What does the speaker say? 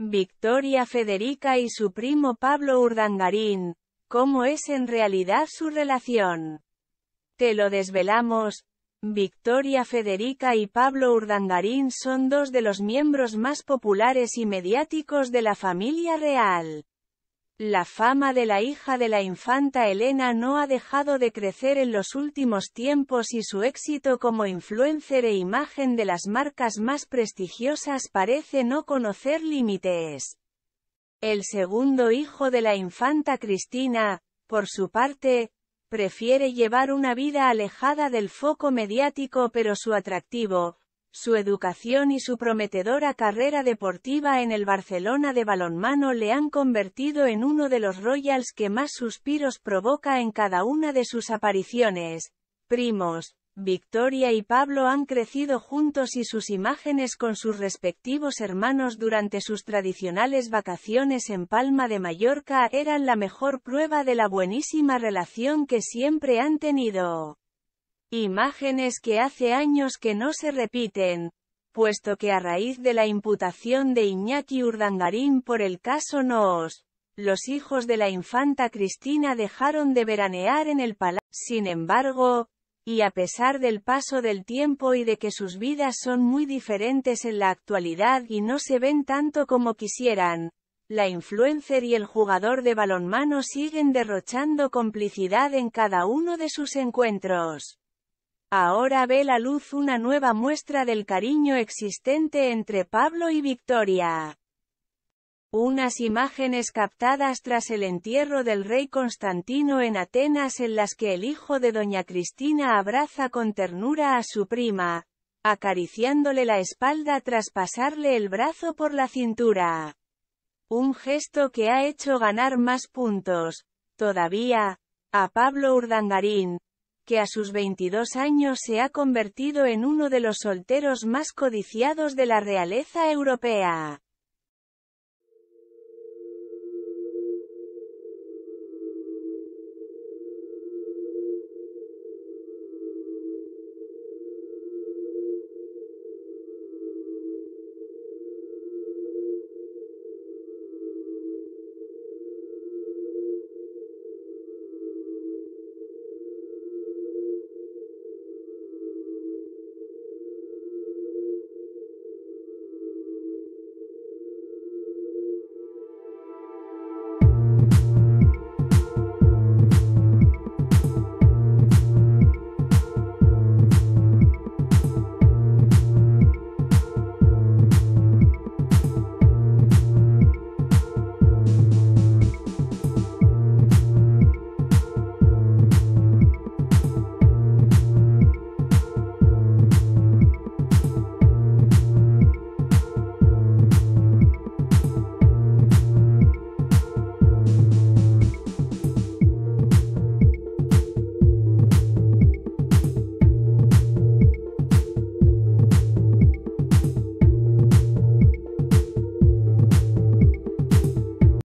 Victoria Federica y su primo Pablo Urdangarín, ¿cómo es en realidad su relación? Te lo desvelamos, Victoria Federica y Pablo Urdangarín son dos de los miembros más populares y mediáticos de la familia real. La fama de la hija de la infanta Elena no ha dejado de crecer en los últimos tiempos y su éxito como influencer e imagen de las marcas más prestigiosas parece no conocer límites. El segundo hijo de la infanta Cristina, por su parte, prefiere llevar una vida alejada del foco mediático pero su atractivo, su educación y su prometedora carrera deportiva en el Barcelona de balonmano le han convertido en uno de los Royals que más suspiros provoca en cada una de sus apariciones. Primos, Victoria y Pablo han crecido juntos y sus imágenes con sus respectivos hermanos durante sus tradicionales vacaciones en Palma de Mallorca eran la mejor prueba de la buenísima relación que siempre han tenido. Imágenes que hace años que no se repiten, puesto que a raíz de la imputación de Iñaki Urdangarín por el caso Noos, los hijos de la infanta Cristina dejaron de veranear en el palacio. Sin embargo, y a pesar del paso del tiempo y de que sus vidas son muy diferentes en la actualidad y no se ven tanto como quisieran, la influencer y el jugador de balonmano siguen derrochando complicidad en cada uno de sus encuentros. Ahora ve la luz una nueva muestra del cariño existente entre Pablo y Victoria. Unas imágenes captadas tras el entierro del rey Constantino en Atenas en las que el hijo de doña Cristina abraza con ternura a su prima, acariciándole la espalda tras pasarle el brazo por la cintura. Un gesto que ha hecho ganar más puntos, todavía, a Pablo Urdangarín, que a sus 22 años se ha convertido en uno de los solteros más codiciados de la realeza europea.